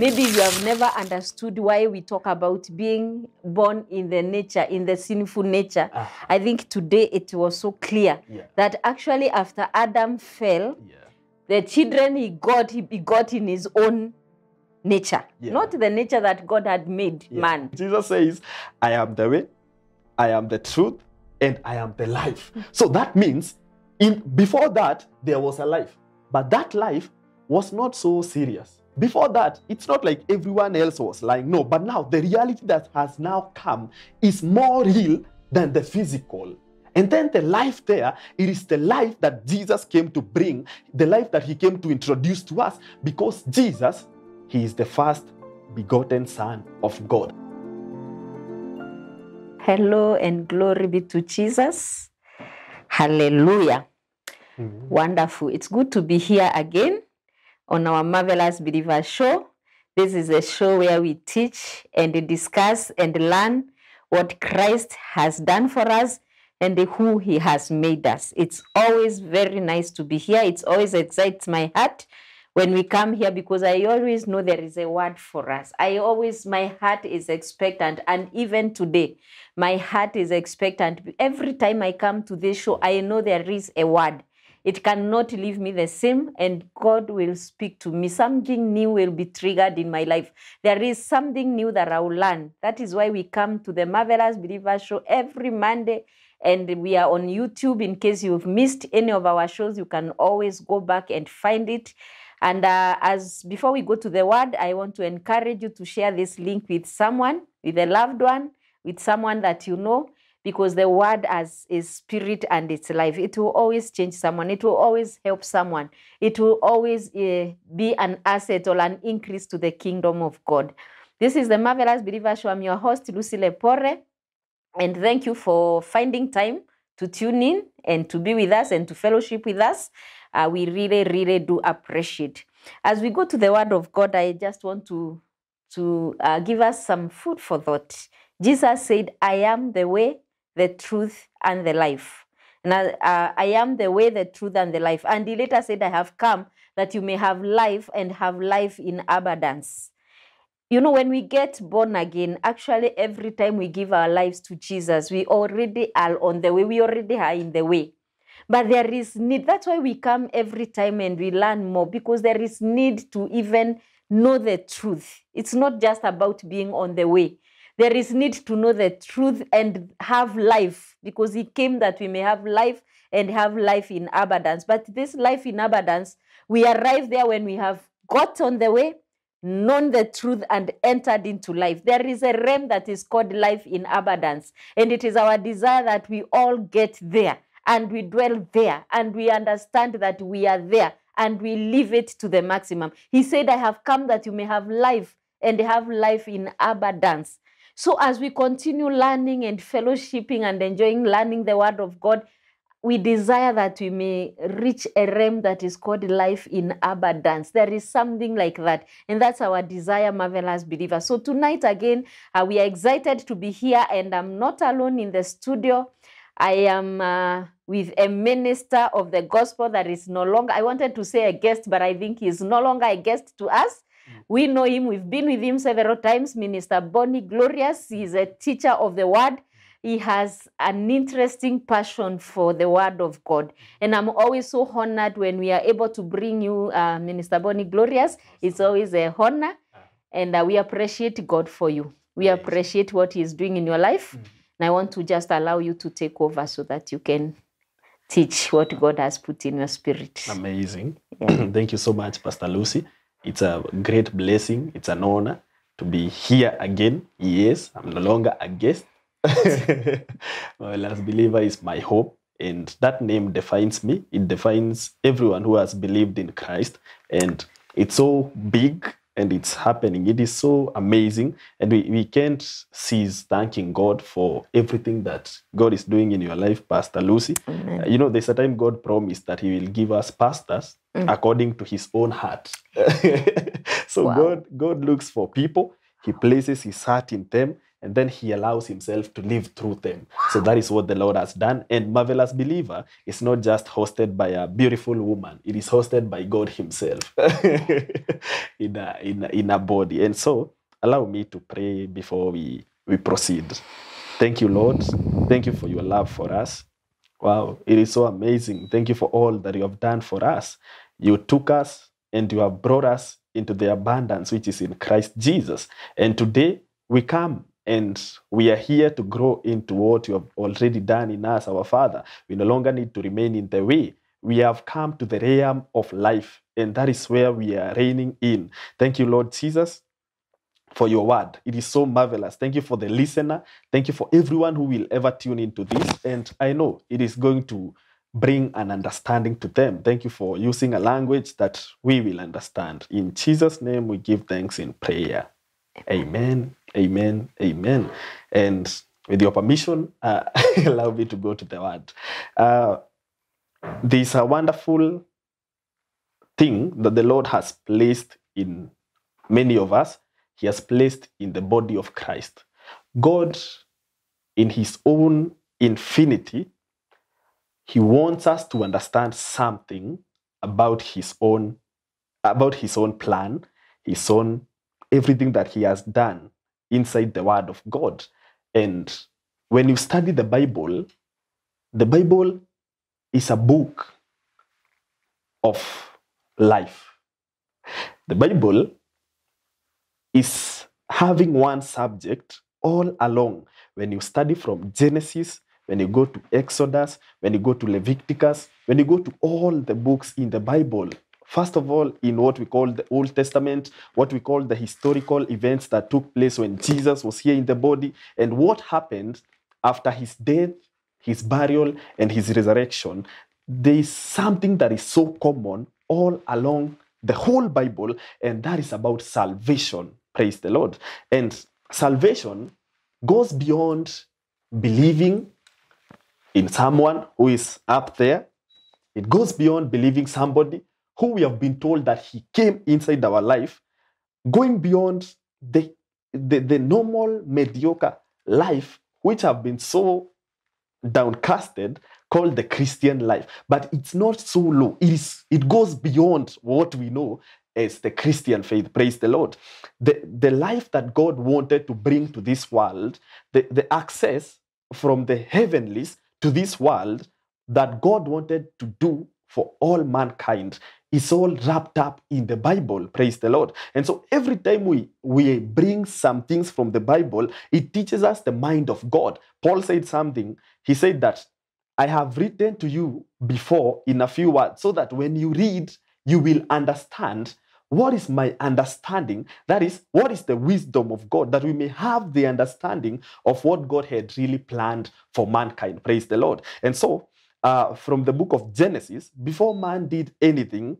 maybe you have never understood why we talk about being born in the nature, in the sinful nature. Ah. I think today it was so clear Yeah. that actually after Adam fell, Yeah. the children he got, he got in his own nature, Yeah. not the nature that God had made man. Jesus says, I am the way, I am the truth, and I am the life. So that means in before that there was a life, but that life was not so serious. Before that, it's not like everyone else was lying. No, but now the reality that has now come is more real than the physical. And then the life there, it is the life that Jesus came to bring, the life that he came to introduce to us, because Jesus, he is the first begotten Son of God. Hello and glory be to Jesus. Hallelujah. Mm-hmm. Wonderful. It's good to be here again on our Marvelous Believer Show. This is a show where we teach and discuss and learn what Christ has done for us and who he has made us. It's always very nice to be here. It's always excites my heart when we come here because I always know there is a word for us. I always, my heart is expectant. And even today, my heart is expectant. Every time I come to this show, I know there is a word. It cannot leave me the same, and God will speak to me. Something new will be triggered in my life. There is something new that I will learn. That is why we come to the Marvelous Believer Show every Monday, and we are on YouTube. In case you've missed any of our shows, you can always go back and find it. And uh, as before we go to the word, I want to encourage you to share this link with someone, with a loved one, with someone that you know, because the word as is spirit and it's life. It will always change someone. It will always help someone. It will always uh, be an asset or an increase to the kingdom of God. This is the Marvelous Believer Show. I'm your host, Lucy Lepore. And thank you for finding time to tune in and to be with us and to fellowship with us. Uh, we really, really do appreciate. As we go to the Word of God, I just want to to uh, give us some food for thought. Jesus said, "I am the way, the truth, and the life." And I, uh, I am the way, the truth, and the life. And he later said, "I have come that you may have life and have life in abundance." you know, when we get born again, actually, every time we give our lives to Jesus, we already are on the way. We already are in the way. But there is need. That's why we come every time and we learn more because there is need to even know the truth. It's not just about being on the way. There is need to know the truth and have life because He came that we may have life and have life in abundance. But this life in abundance, we arrive there when we have got on the way, known the truth and entered into life. There is a realm that is called life in abundance. And it is our desire that we all get there and we dwell there and we understand that we are there and we live it to the maximum. He said, I have come that you may have life and have life in abundance. So as we continue learning and fellowshipping and enjoying learning the word of God, we desire that we may reach a realm that is called life in abundance. There is something like that. And that's our desire, marvelous believer. So tonight, again, uh, we are excited to be here, and I'm not alone in the studio. I am uh, with a minister of the gospel that is no longer, I wanted to say a guest, but I think he's no longer a guest to us. We know him, we've been with him several times. Minister Bonnie Glorious, he's a teacher of the word he has an interesting passion for the word of God. And I'm always so honored when we are able to bring you uh, Minister Bonnie Glorious. It's always a honor. And uh, we appreciate God for you. We appreciate what He is doing in your life. And I want to just allow you to take over so that you can teach what God has put in your spirit. Amazing. Thank you so much, Pastor Lucy. It's a great blessing. It's an honor to be here again. Yes, I'm no longer a guest. Marvelous Believer is my hope, and that name defines me. It defines everyone who has believed in Christ, and it's so big and it's happening. It is so amazing, and we, we can't cease thanking God for everything that God is doing in your life, Pastor Lucy. Uh, you know, there's a time God promised that He will give us pastors according to His own heart. so Wow. God, God looks for people. He places His heart in them, and then He allows Himself to live through them. So that is what the Lord has done. And Marvelous Believer is not just hosted by a beautiful woman; it is hosted by God Himself. in a, in a, in a body. And so, allow me to pray before we, we proceed. Thank you, Lord. Thank you for your love for us. Wow, it is so amazing. Thank you for all that you have done for us. You took us and you have brought us into the abundance which is in Christ Jesus. And today we come and we are here to grow into what you have already done in us, our Father. We no longer need to remain in the way. We have come to the realm of life, and that is where we are reigning in. Thank you, Lord Jesus for your word. It is so marvelous. Thank you for the listener. Thank you for everyone who will ever tune into this. And I know it is going to bring an understanding to them. Thank you for using a language that we will understand. In Jesus' name, we give thanks in prayer. Amen. Amen. Amen. Amen. And with your permission, uh, allow me to go to the word. Uh, there's a wonderful thing that the Lord has placed in many of us he has placed in the body of Christ. God, in his own infinity, he wants us to understand something about his own about his own plan, his own everything that he has done inside the word of God. And when you study the Bible, the Bible is a book of life. The Bible is having one subject all along. When you study from Genesis, when you go to Exodus, when you go to Leviticus, when you go to all the books in the Bible, first of all, in what we call the Old Testament, what we call the historical events that took place when Jesus was here in the body, and what happened after his death, his burial, and his resurrection, there is something that is so common all along the whole Bible, and that is about salvation. Praise the Lord. And salvation goes beyond believing in someone who is up there. It goes beyond believing somebody who we have been told that he came inside our life, going beyond the, the, the normal mediocre life, which have been so downcasted, called the Christian life. But it's not so low. It is it goes beyond what we know as the Christian faith. Praise the Lord. The, the life that God wanted to bring to this world, the, the access from the heavenlies to this world that God wanted to do for all mankind is all wrapped up in the Bible. Praise the Lord. And so every time we, we bring some things from the Bible, it teaches us the mind of God. Paul said something. He said that I have written to you before in a few words so that when you read, you will understand what is my understanding? That is, what is the wisdom of God? That we may have the understanding of what God had really planned for mankind. Praise the Lord. And so, uh, from the book of Genesis, before man did anything,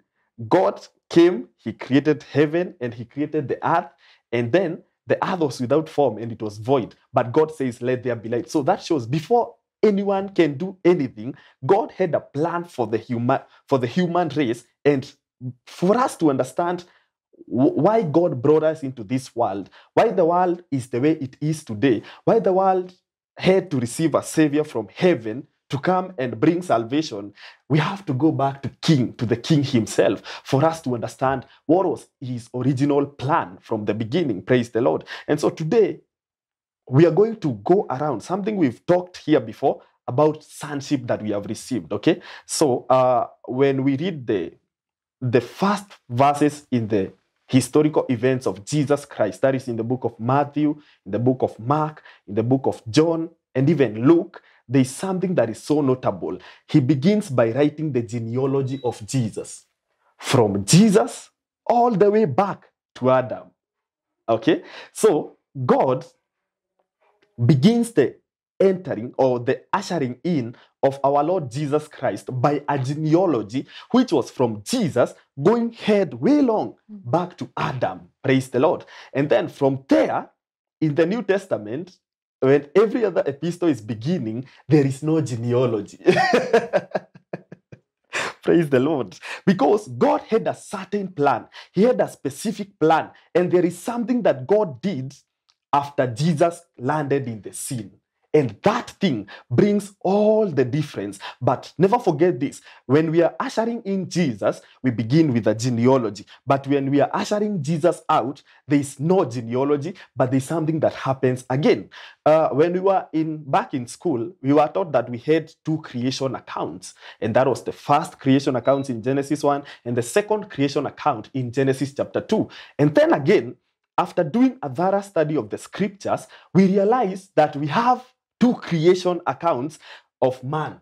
God came, He created heaven and He created the earth, and then the earth was without form and it was void. But God says, Let there be light. So that shows before anyone can do anything, God had a plan for the human for the human race, and for us to understand why God brought us into this world, why the world is the way it is today, why the world had to receive a savior from heaven to come and bring salvation, we have to go back to King, to the King himself, for us to understand what was his original plan from the beginning. Praise the Lord. And so today, we are going to go around something we've talked here before about sonship that we have received. Okay, so uh, when we read the the first verses in the historical events of Jesus Christ. That is in the book of Matthew, in the book of Mark, in the book of John, and even Luke. There is something that is so notable. He begins by writing the genealogy of Jesus from Jesus all the way back to Adam. Okay? So God begins the entering or the ushering in of our Lord Jesus Christ by a genealogy which was from Jesus going head way long mm. back to Adam. Praise the Lord. And then from there, in the New Testament, when every other epistle is beginning, there is no genealogy. Praise the Lord. Because God had a certain plan, He had a specific plan, and there is something that God did after Jesus landed in the scene. And that thing brings all the difference. But never forget this when we are ushering in Jesus, we begin with a genealogy. But when we are ushering Jesus out, there is no genealogy, but there's something that happens again. Uh, when we were in back in school, we were taught that we had two creation accounts, and that was the first creation account in Genesis 1 and the second creation account in Genesis chapter 2. And then again, after doing a thorough study of the scriptures, we realize that we have two creation accounts of man.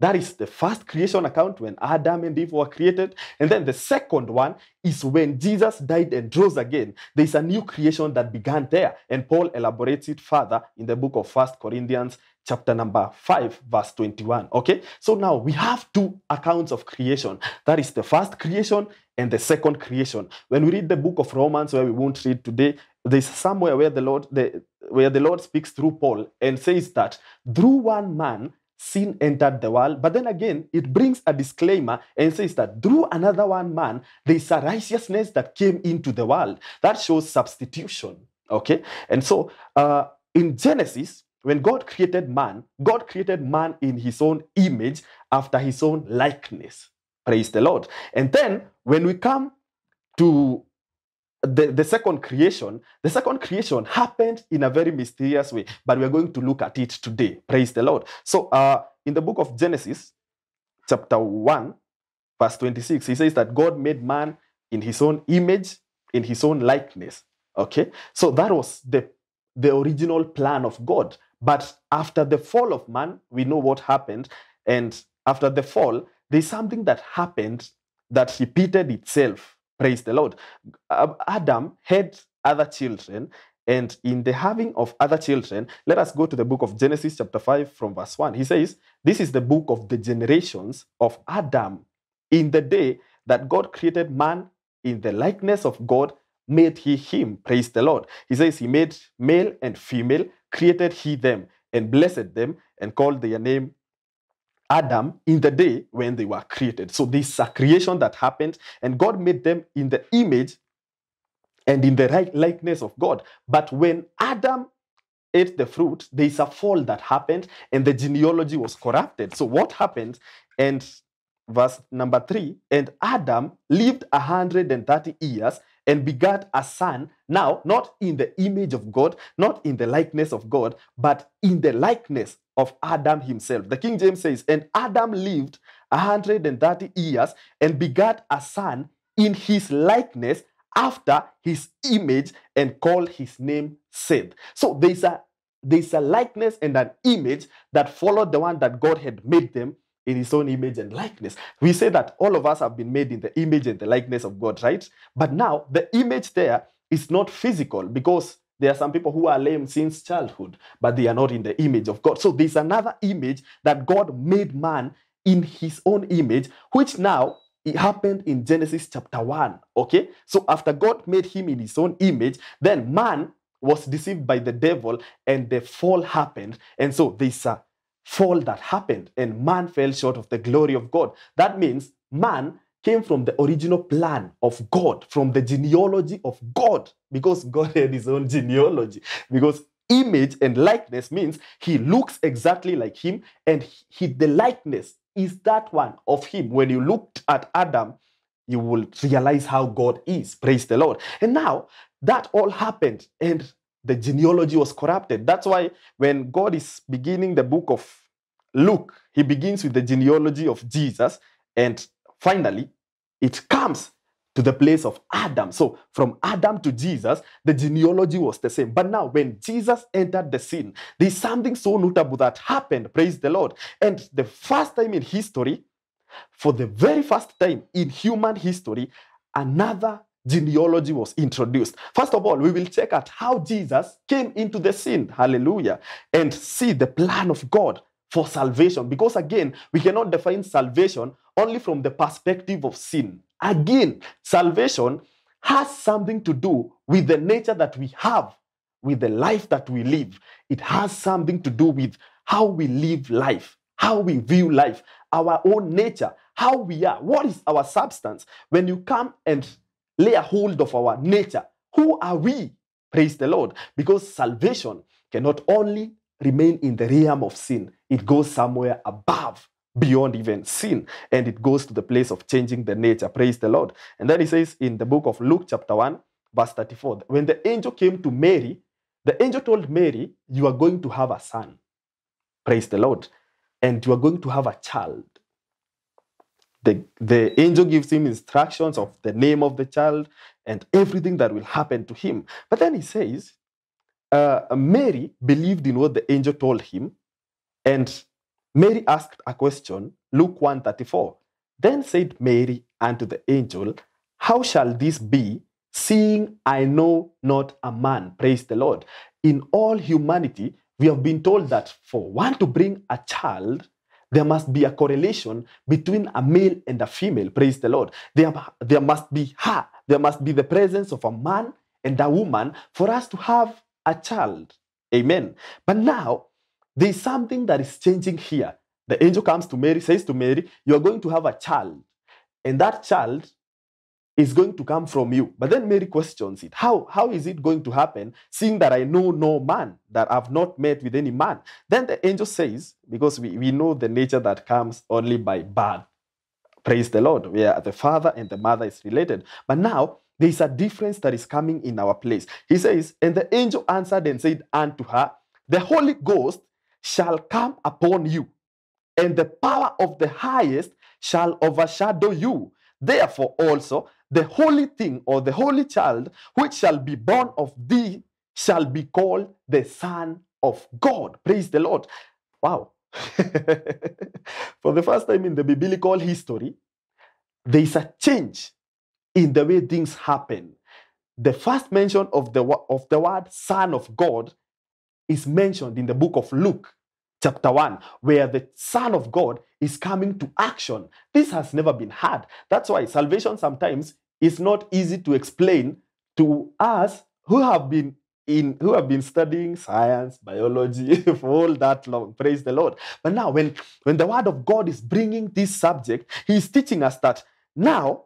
That is the first creation account when Adam and Eve were created. And then the second one is when Jesus died and rose again. There's a new creation that began there. And Paul elaborates it further in the book of First Corinthians, chapter number 5, verse 21. Okay? So now we have two accounts of creation. That is the first creation and the second creation. When we read the book of Romans, where we won't read today, there's somewhere where the Lord the, where the Lord speaks through Paul and says that through one man sin entered the world. But then again, it brings a disclaimer and says that through another one man, there's a righteousness that came into the world. That shows substitution. Okay? And so uh, in Genesis, when God created man, God created man in his own image after his own likeness. Praise the Lord. And then when we come to the, the second creation, the second creation happened in a very mysterious way, but we're going to look at it today. Praise the Lord. So, uh, in the book of Genesis, chapter 1, verse 26, he says that God made man in his own image, in his own likeness. Okay, so that was the, the original plan of God. But after the fall of man, we know what happened. And after the fall, there's something that happened that repeated itself. Praise the Lord. Adam had other children, and in the having of other children, let us go to the book of Genesis, chapter 5, from verse 1. He says, This is the book of the generations of Adam. In the day that God created man in the likeness of God, made he him. Praise the Lord. He says, He made male and female, created he them, and blessed them, and called their name Adam in the day when they were created. So this a creation that happened, and God made them in the image and in the right likeness of God. But when Adam ate the fruit, there is a fall that happened, and the genealogy was corrupted. So what happened? And verse number three, and Adam lived a hundred and thirty years and begat a son, now not in the image of God, not in the likeness of God, but in the likeness of Adam himself. The King James says, And Adam lived 130 years and begat a son in his likeness after his image and called his name Seth. So there's a there's a likeness and an image that followed the one that God had made them in his own image and likeness. We say that all of us have been made in the image and the likeness of God, right? But now the image there is not physical because there are some people who are lame since childhood, but they are not in the image of God. So there's another image that God made man in his own image, which now it happened in Genesis chapter 1. Okay? So after God made him in his own image, then man was deceived by the devil and the fall happened. And so there's a fall that happened and man fell short of the glory of God. That means man came from the original plan of God, from the genealogy of God, because God had his own genealogy. Because image and likeness means he looks exactly like him, and he, the likeness is that one of him. When you looked at Adam, you will realize how God is. Praise the Lord. And now that all happened, and the genealogy was corrupted. That's why when God is beginning the book of Luke, he begins with the genealogy of Jesus, and finally, it comes to the place of Adam. So from Adam to Jesus, the genealogy was the same. But now, when Jesus entered the scene, there's something so notable that happened. Praise the Lord. And the first time in history, for the very first time in human history, another genealogy was introduced. First of all, we will check out how Jesus came into the scene. Hallelujah. And see the plan of God for salvation. Because again, we cannot define salvation only from the perspective of sin. Again, salvation has something to do with the nature that we have, with the life that we live. It has something to do with how we live life, how we view life, our own nature, how we are, what is our substance. When you come and lay a hold of our nature, who are we? Praise the Lord. Because salvation cannot only remain in the realm of sin. It goes somewhere above, beyond even sin, and it goes to the place of changing the nature. Praise the Lord. And then he says in the book of Luke, chapter 1, verse 34, when the angel came to Mary, the angel told Mary, You are going to have a son. Praise the Lord. And you are going to have a child. The, the angel gives him instructions of the name of the child and everything that will happen to him. But then he says, uh, Mary believed in what the angel told him, and Mary asked a question, Luke 134. Then said Mary unto the angel, How shall this be, seeing I know not a man? Praise the Lord. In all humanity, we have been told that for one to bring a child, there must be a correlation between a male and a female. Praise the Lord. There, there must be her, there must be the presence of a man and a woman for us to have a child. Amen. But now, there is something that is changing here. The angel comes to Mary, says to Mary, You are going to have a child, and that child is going to come from you. But then Mary questions it. How, how is it going to happen, seeing that I know no man, that I've not met with any man? Then the angel says, because we, we know the nature that comes only by birth. Praise the Lord, where the father and the mother is related. But now there is a difference that is coming in our place. He says, And the angel answered and said unto her, The Holy Ghost shall come upon you, and the power of the highest shall overshadow you. Therefore, also, the holy thing or the holy child which shall be born of thee shall be called the Son of God. Praise the Lord. Wow. For the first time in the biblical history, there is a change in the way things happen. The first mention of the, of the word Son of God is mentioned in the book of Luke, chapter 1, where the Son of God is coming to action. This has never been had. That's why salvation sometimes is not easy to explain to us who have been in who have been studying science, biology for all that long. Praise the Lord. But now when, when the word of God is bringing this subject, he is teaching us that now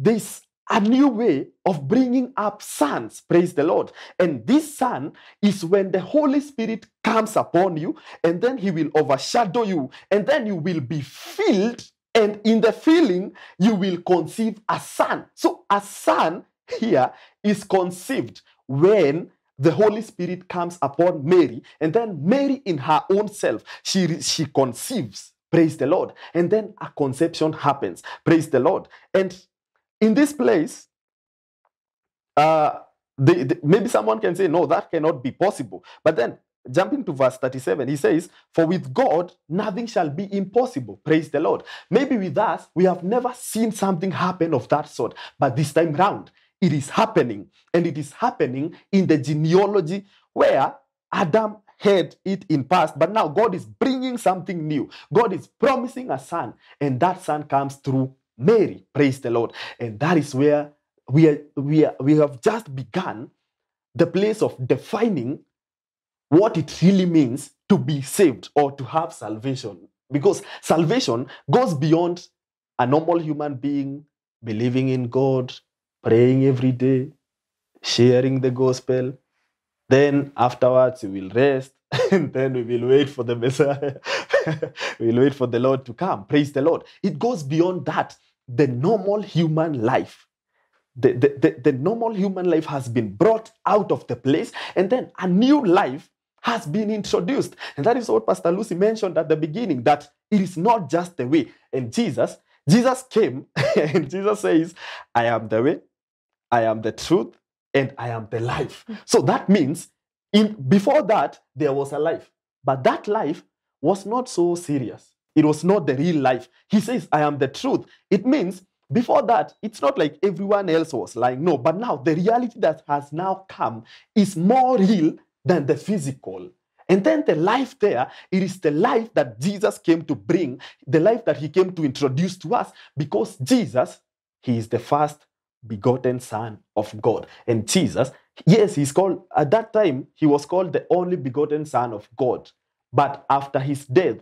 there's a new way of bringing up sons. Praise the Lord. And this son is when the Holy Spirit comes upon you, and then he will overshadow you, and then you will be filled. And in the filling, you will conceive a son. So a son here is conceived when the Holy Spirit comes upon Mary, and then Mary, in her own self, she, she conceives. Praise the Lord. And then a conception happens. Praise the Lord. And in this place, uh, the, the, maybe someone can say, no, that cannot be possible. But then, jumping to verse 37, he says, For with God, nothing shall be impossible. Praise the Lord. Maybe with us, we have never seen something happen of that sort. But this time round, it is happening. And it is happening in the genealogy where Adam had it in past, but now God is bringing something new. God is promising a son, and that son comes through Mary. Praise the Lord. And that is where we, are, we, are, we have just begun the place of defining what it really means to be saved or to have salvation. Because salvation goes beyond a normal human being believing in God, praying every day, sharing the gospel. Then afterwards, we will rest, and then we will wait for the Messiah. we will wait for the Lord to come. Praise the Lord. It goes beyond that. The normal human life. The, the, the, the normal human life has been brought out of the place, and then a new life has been introduced. And that is what Pastor Lucy mentioned at the beginning that it is not just the way. And Jesus, Jesus came, and Jesus says, I am the way, I am the truth, and I am the life. So that means in before that there was a life, but that life was not so serious. It was not the real life. He says, I am the truth. It means before that, it's not like everyone else was lying. No, but now the reality that has now come is more real than the physical. And then the life there, it is the life that Jesus came to bring, the life that he came to introduce to us, because Jesus, he is the first begotten Son of God. And Jesus, yes, he's called, at that time, he was called the only begotten Son of God. But after his death,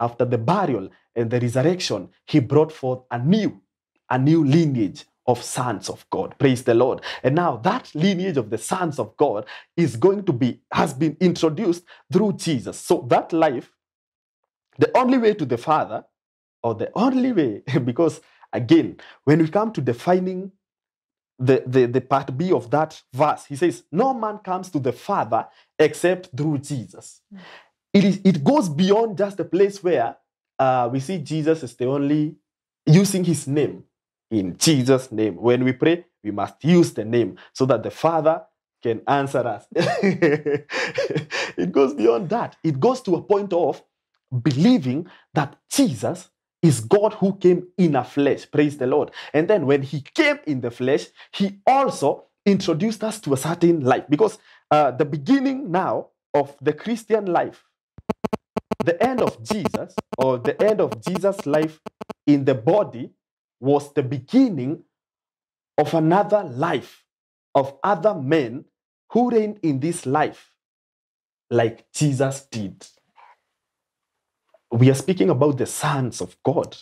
after the burial and the resurrection, he brought forth a new, a new lineage of sons of God. Praise the Lord. And now that lineage of the sons of God is going to be, has been introduced through Jesus. So that life, the only way to the Father, or the only way, because again, when we come to defining the, the, the part B of that verse, he says, No man comes to the Father except through Jesus. Mm. It, is, it goes beyond just the place where uh, we see Jesus is the only using his name in Jesus' name. When we pray, we must use the name so that the Father can answer us. it goes beyond that. It goes to a point of believing that Jesus is God who came in a flesh. Praise the Lord. And then when he came in the flesh, he also introduced us to a certain life because uh, the beginning now of the Christian life, the end of Jesus or the end of Jesus' life in the body was the beginning of another life of other men who reigned in this life like Jesus did. We are speaking about the sons of God.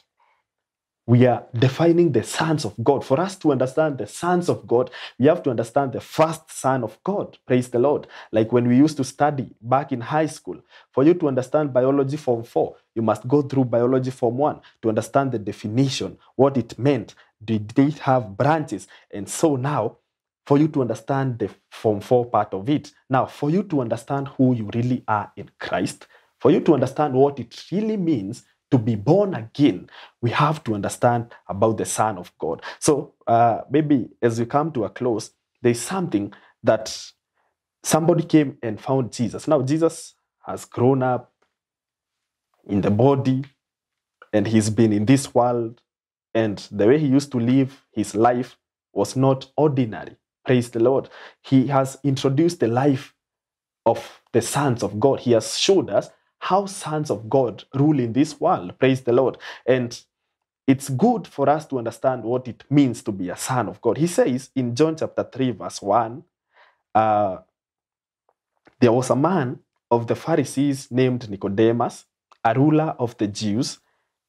We are defining the sons of God. For us to understand the sons of God, we have to understand the first son of God. Praise the Lord. Like when we used to study back in high school, for you to understand biology form 4, you must go through biology form 1 to understand the definition, what it meant. Did they have branches? And so now, for you to understand the form 4 part of it, now for you to understand who you really are in Christ, for you to understand what it really means to be born again, we have to understand about the Son of God. So uh, maybe as we come to a close, there's something that somebody came and found Jesus. Now, Jesus has grown up in the body and he's been in this world, and the way he used to live his life was not ordinary. Praise the Lord. He has introduced the life of the sons of God. He has showed us how sons of God rule in this world. Praise the Lord. And it's good for us to understand what it means to be a son of God. He says in John chapter 3, verse 1, uh, there was a man of the Pharisees named Nicodemus, a ruler of the Jews.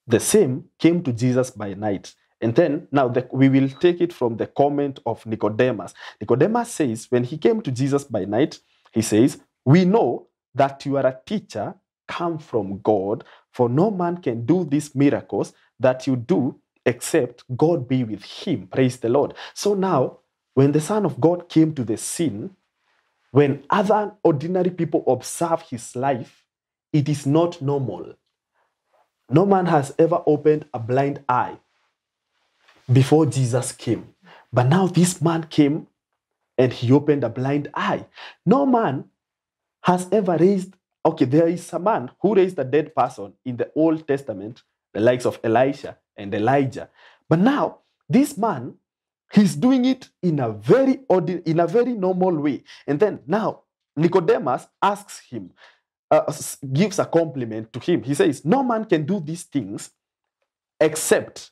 The same came to Jesus by night. And then now the, we will take it from the comment of Nicodemus. Nicodemus says, when he came to Jesus by night, he says, We know that you are a teacher come from God, for no man can do these miracles that you do except God be with him. Praise the Lord. So now, when the Son of God came to the scene, when other ordinary people observe his life, it is not normal. No man has ever opened a blind eye before Jesus came. But now this man came and he opened a blind eye. No man has ever raised okay, there is a man who raised a dead person in the Old Testament, the likes of Elisha and Elijah. But now, this man, he's doing it in a very ordinary, in a very normal way. And then now, Nicodemus asks him, uh, gives a compliment to him. He says, No man can do these things except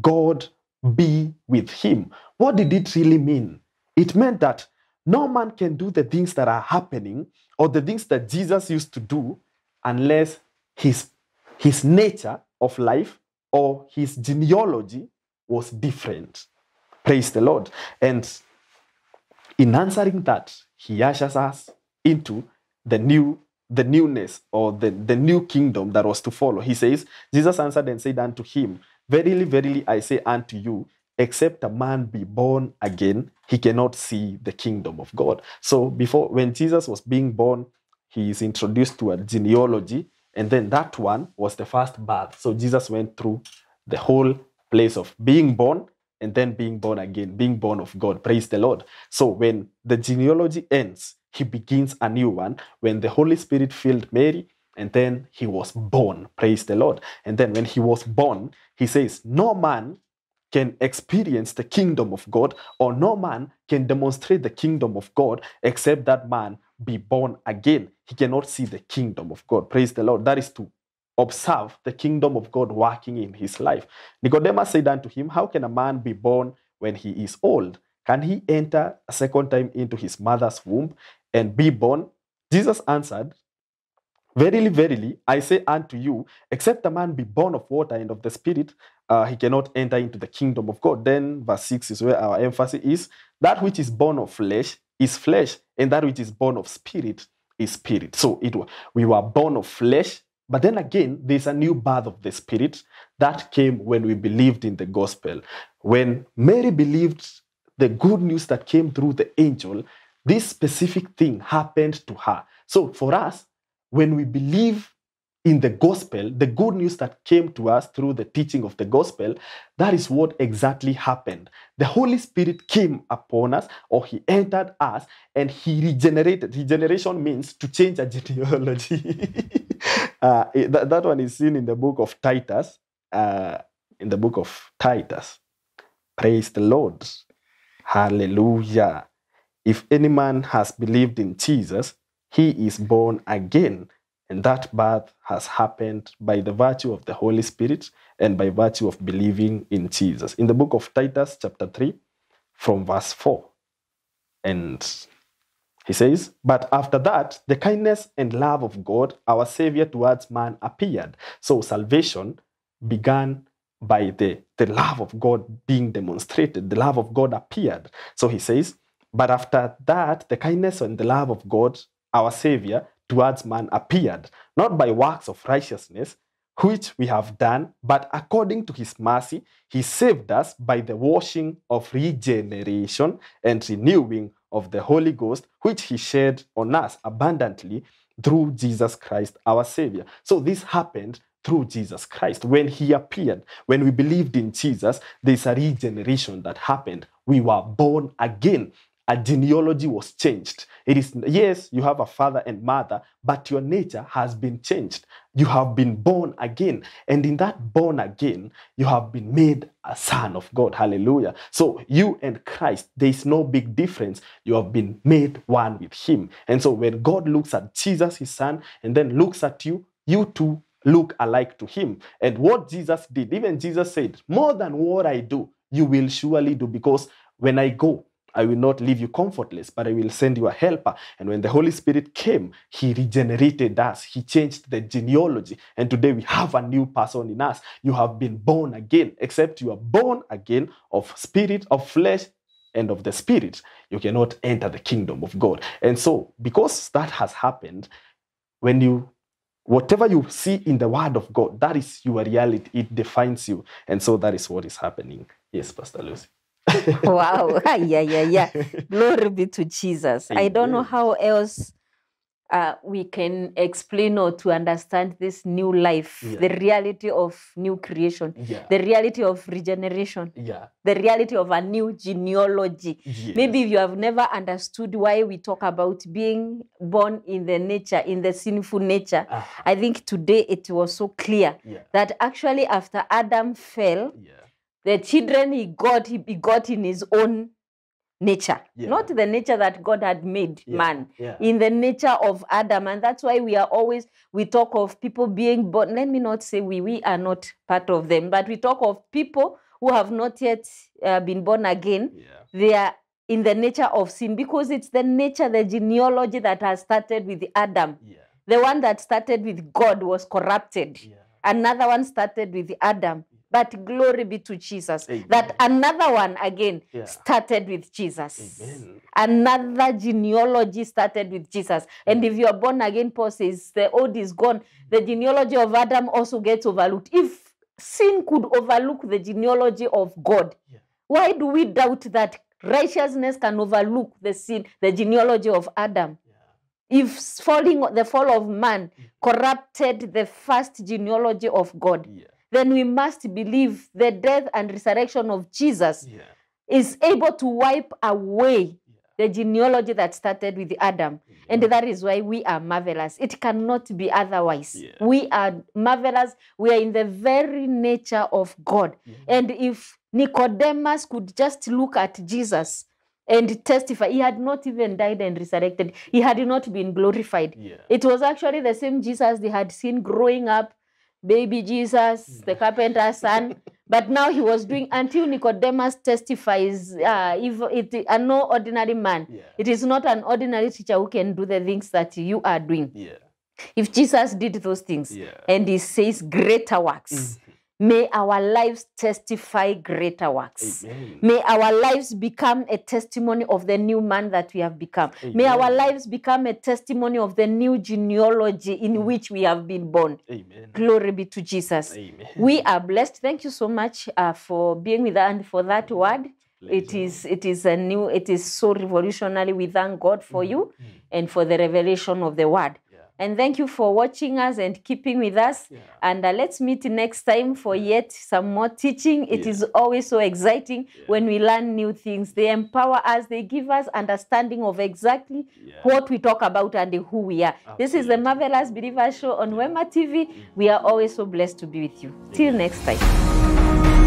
God be with him. What did it really mean? It meant that no man can do the things that are happening or the things that Jesus used to do unless his, his nature of life or his genealogy was different. Praise the Lord. And in answering that, he ushers us into the new the newness or the, the new kingdom that was to follow. He says, Jesus answered and said unto him, Verily, verily, I say unto you, except a man be born again, he cannot see the kingdom of God. So before when Jesus was being born, he is introduced to a genealogy, and then that one was the first birth. So Jesus went through the whole place of being born and then being born again, being born of God. Praise the Lord. So when the genealogy ends, he begins a new one when the Holy Spirit filled Mary and then he was born. Praise the Lord. And then when he was born, he says, No man can experience the kingdom of God, or no man can demonstrate the kingdom of God except that man be born again. He cannot see the kingdom of God. Praise the Lord. That is to observe the kingdom of God working in his life. Nicodemus said unto him, How can a man be born when he is old? Can he enter a second time into his mother's womb and be born? Jesus answered, Verily, verily, I say unto you, except a man be born of water and of the Spirit, uh, he cannot enter into the kingdom of God. Then, verse 6 is where our emphasis is. That which is born of flesh is flesh, and that which is born of spirit is spirit. So it we were born of flesh, but then again, there's a new birth of the spirit that came when we believed in the gospel. When Mary believed the good news that came through the angel, this specific thing happened to her. So for us, when we believe in the gospel, the good news that came to us through the teaching of the gospel, that is what exactly happened. The Holy Spirit came upon us, or He entered us, and He regenerated. Regeneration means to change a genealogy. uh, that, that one is seen in the book of Titus. Uh, in the book of Titus. Praise the Lord. Hallelujah. If any man has believed in Jesus, he is born again. And that birth has happened by the virtue of the Holy Spirit and by virtue of believing in Jesus. In the book of Titus, chapter 3, from verse 4. And he says, But after that, the kindness and love of God, our Savior towards man, appeared. So salvation began by the, the love of God being demonstrated. The love of God appeared. So he says, But after that, the kindness and the love of God, our Savior, towards man appeared, not by works of righteousness, which we have done, but according to his mercy, he saved us by the washing of regeneration and renewing of the Holy Ghost, which he shed on us abundantly through Jesus Christ our Savior. So this happened through Jesus Christ. When he appeared, when we believed in Jesus, there's a regeneration that happened. We were born again. A genealogy was changed. It is, yes, you have a father and mother, but your nature has been changed. You have been born again. And in that born again, you have been made a son of God. Hallelujah. So you and Christ, there is no big difference. You have been made one with him. And so when God looks at Jesus, his son, and then looks at you, you too look alike to him. And what Jesus did, even Jesus said, More than what I do, you will surely do, because when I go, I will not leave you comfortless, but I will send you a helper. And when the Holy Spirit came, He regenerated us. He changed the genealogy. And today we have a new person in us. You have been born again, except you are born again of spirit, of flesh, and of the spirit. You cannot enter the kingdom of God. And so, because that has happened, when you whatever you see in the word of god that is your reality it defines you and so that is what is happening yes pastor lucy wow. yeah, yeah, yeah. Glory be to Jesus. I don't know how else uh, we can explain or to understand this new life, Yeah. the reality of new creation, yeah the reality of regeneration, yeah the reality of a new genealogy. yes. Maybe if you have never understood why we talk about being born in the nature, in the sinful nature, Ah, I think today it was so clear that actually after Adam fell, the children he got, he begot in his own nature, Yeah. not the nature that God had made Yeah. man, yeah in the nature of Adam. And that's why we are always, we talk of people being born. Let me not say we, we are not part of them, but we talk of people who have not yet uh, been born again. yeah They are in the nature of sin because it's the nature, the genealogy that has started with Adam. The one that started with God was corrupted another one started with Adam. But glory be to Jesus. Amen. That another one again Yeah. started with Jesus. amen Another genealogy started with Jesus. And mm. if you are born again, Paul says the old is gone. The genealogy of Adam also gets overlooked. If sin could overlook the genealogy of God, Yeah. why do we doubt that righteousness can overlook the sin, the genealogy of Adam? If falling the fall of man mm. corrupted the first genealogy of God, yeah then we must believe the death and resurrection of Jesus yeah is able to wipe away the genealogy that started with Adam. And that is why we are marvelous. It cannot be otherwise. Yeah. We are marvelous. We are in the very nature of God. Yeah. And if Nicodemus could just look at Jesus and testify, he had not even died and resurrected, he had not been glorified. yeah It was actually the same Jesus they had seen growing up, baby Jesus, the carpenter's son. But now he was doing until Nicodemus testifies, uh, if it a no ordinary man, yeah it is not an ordinary teacher who can do the things that you are doing. yeah If Jesus did those things Yeah. and he says greater works, may our lives testify greater works. Amen. May our lives become a testimony of the new man that we have become. May our lives become a testimony of the new genealogy in mm. which we have been born. Amen. Glory be to Jesus. Amen. We are blessed. Thank you so much uh, for being with us and for that word. It is it is a new it is so revolutionary. We thank God for mm, you mm. and for the revelation of the word. Yeah. And thank you for watching us and keeping with us. Yeah. And uh, let's meet next time for yet some more teaching. It Yeah. is always so exciting when we learn new things. They empower us, they give us understanding of exactly Yeah. what we talk about and who we are. This is the Marvelous Believer Show on Wema TV. We are always so blessed to be with you. Till next time.